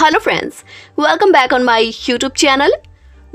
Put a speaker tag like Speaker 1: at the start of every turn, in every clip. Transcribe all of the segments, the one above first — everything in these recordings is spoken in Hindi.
Speaker 1: Hello friends welcome back on my YouTube channel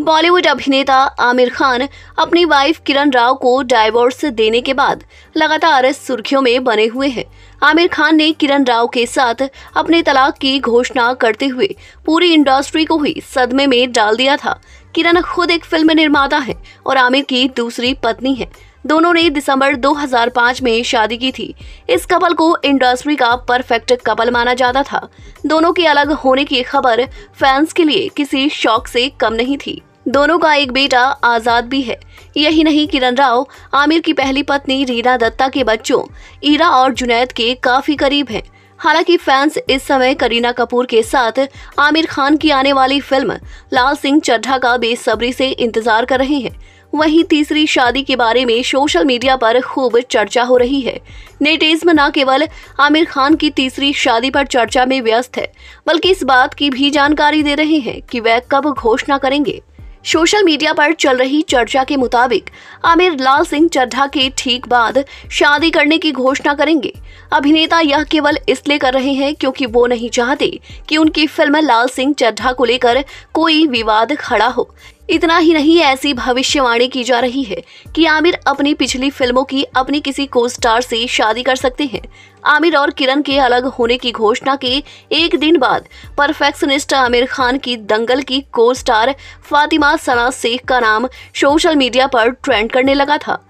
Speaker 1: Bollywood अभिनेता आमिर खान अपनी वाइफ किरण राव को डाइवोर्स देने के बाद लगातार सुर्खियों में बने हुए हैं। आमिर खान ने किरण राव के साथ अपने तलाक की घोषणा करते हुए पूरी इंडस्ट्री को ही सदमे में डाल दिया था। किरण खुद एक फ़िल्म निर्माता है और आमिर की दूसरी पत्नी है। दोनों ने दिसंबर 2005 में शादी की थी। इस कपल को इंडस्ट्री का परफेक्ट कपल माना जाता था। दोनों के अलग होने की खबर फैंस के लिए किसी शौक से कम नहीं थी। दोनों का एक बेटा आज़ाद भी है। यही नहीं, किरण राव, आमिर की पहली पत्नी रीना दत्ता के बच्चों, ईरा और जुनैद के काफ़ी करीब हैं। हालाँकि फैंस इस समय करीना कपूर के साथ आमिर खान की आने वाली फ़िल्म लाल सिंह चड्ढा का बेसब्री से इंतज़ार कर रहे हैं। वहीं तीसरी शादी के बारे में सोशल मीडिया पर खूब चर्चा हो रही है। नेटिज्म न केवल आमिर खान की तीसरी शादी पर चर्चा में व्यस्त है, बल्कि इस बात की भी जानकारी दे रहे हैं कि वह कब घोषणा करेंगे। सोशल मीडिया पर चल रही चर्चा के मुताबिक आमिर लाल सिंह चड्ढा के ठीक बाद शादी करने की घोषणा करेंगे। अभिनेता यह केवल इसलिए कर रहे हैं क्योंकि वो नहीं चाहते कि उनकी फ़िल्म लाल सिंह चड्ढा को लेकर कोई विवाद खड़ा हो। इतना ही नहीं, ऐसी भविष्यवाणी की जा रही है कि आमिर अपनी पिछली फ़िल्मों की अपनी किसी को स्टार से शादी कर सकते हैं। आमिर और किरण के अलग होने की घोषणा के एक दिन बाद परफेक्शनिस्ट आमिर खान की दंगल की को स्टार फातिमा सना शेख का नाम सोशल मीडिया पर ट्रेंड करने लगा था।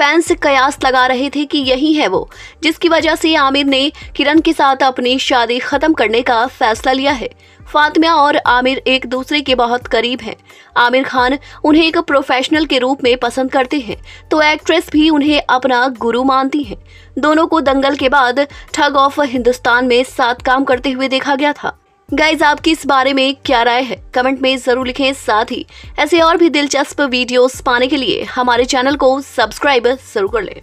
Speaker 1: फैंस कयास लगा रहे थे कि यही है वो, जिसकी वजह से आमिर ने किरण के साथ अपनी शादी खत्म करने का फैसला लिया है। फातिमा और आमिर एक दूसरे के बहुत करीब हैं। आमिर खान उन्हें एक प्रोफेशनल के रूप में पसंद करते हैं तो एक्ट्रेस भी उन्हें अपना गुरु मानती हैं। दोनों को दंगल के बाद ठग ऑफ़ हिंदुस्तान में साथ काम करते हुए देखा गया था। गाइज़ आपकी इस बारे में क्या राय है? कमेंट में ज़रूर लिखें। साथ ही, ऐसे और भी दिलचस्प वीडियोस पाने के लिए हमारे चैनल को सब्सक्राइब ज़रूर कर लें।